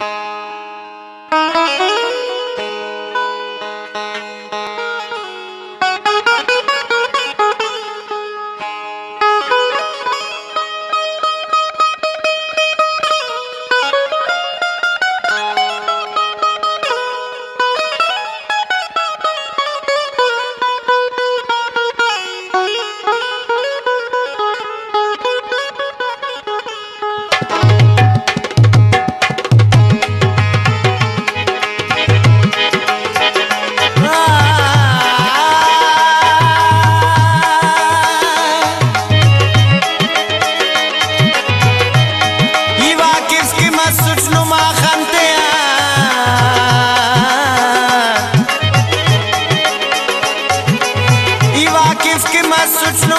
Bye.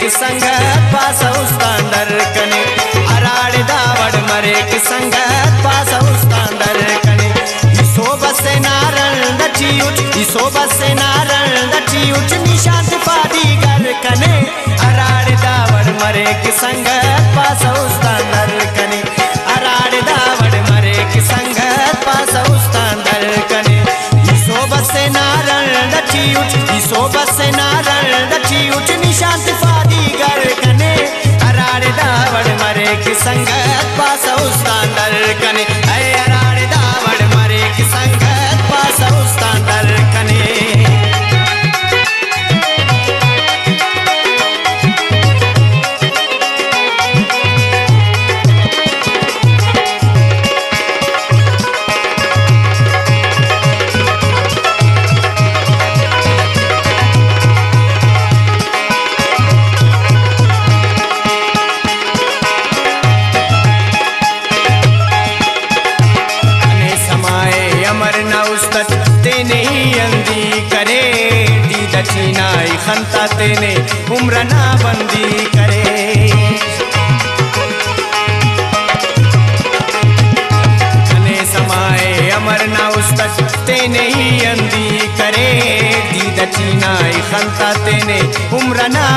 की संगत कने। अराड़ दावड़ मरे की संगत पास उस्तान कने। दची उच दची उच निशान पादी कने। अराड़ दावड़ मरे की कने। अराड़ दावड़ मरे की संगत पास उस्तान दर कने। इसो बसे नारण दची उच दची उच निशान फादी गर कने मरे संगत पास उस्तान दर खंता तेने उम्र ना बंदी करे। अने समाए अमर न उस्तत तेने ही अंदी करे। दी दक्षिणाई खंता तेने उम्र ना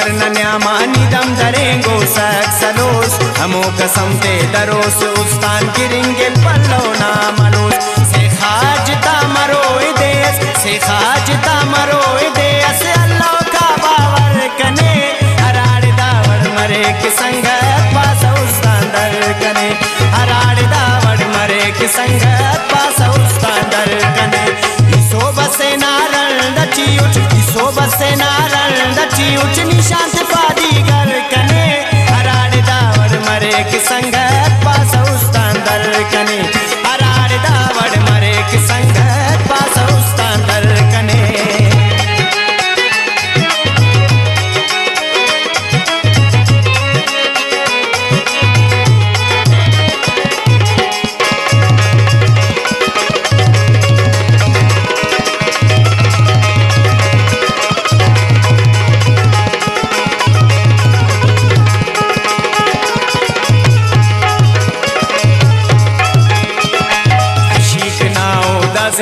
तेरे समाए सर न न्यामा दरेंगो सक सलोस हमो कसम ते दरोस उस्तान गिरिंगे पल्लो ना 我着你想的。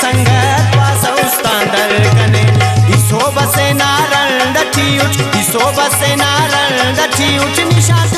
संगत उस्तांदर कने इसो बसे नारण दठी उच इसो बसे नारण दठी उच निशात